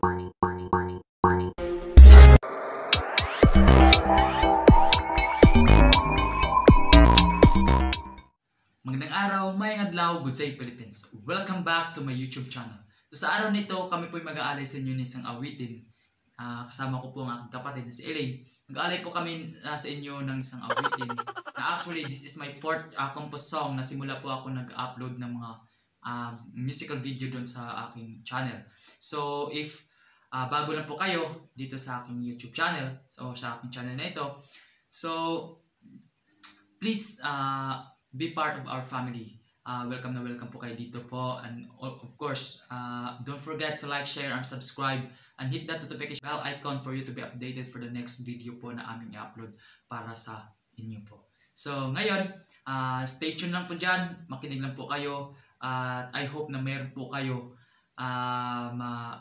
Magandang araw, mayang adlaw, good day Philippines. Welcome back to my YouTube channel. So, sa araw nito, kami po mag-aalay sa inyo ng isang awitin. Ah, kasama ko po ang aking kapatid na si Elaine. Mag-aalay po kami ah, sa inyo ng isang awitin. Na actually, this is my fourth uh, composed song na simula po ako nag-upload ng mga ah, musical video doon sa aking channel. So, if ah, bago lang po kayo dito sa aking YouTube channel, so sa aking channel na ito, so please uh, be part of our family. Uh, welcome na welcome po kayo dito po. And of course, uh, don't forget to like, share, and subscribe. And hit that notification bell icon for you to be updated for the next video po na aming i-upload para sa inyo po. So, ngayon, uh, stay tuned lang po dyan. Makinig lang po kayo. At I hope na meron po kayo uh, ma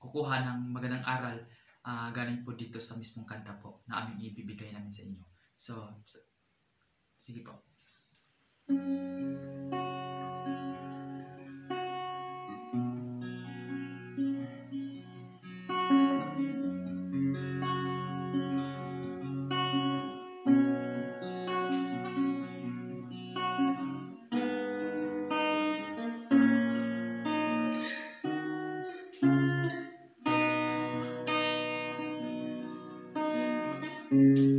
kukuha ng magandang aral uh, galing po dito sa mismong kanta po na aming ibibigay namin sa inyo. So, sige po. Sanding Mm.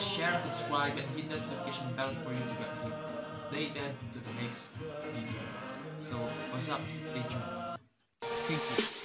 Share, subscribe, and hit the notification bell for you to be updated to the next video. So, what's up? Stay tuned. Thank you.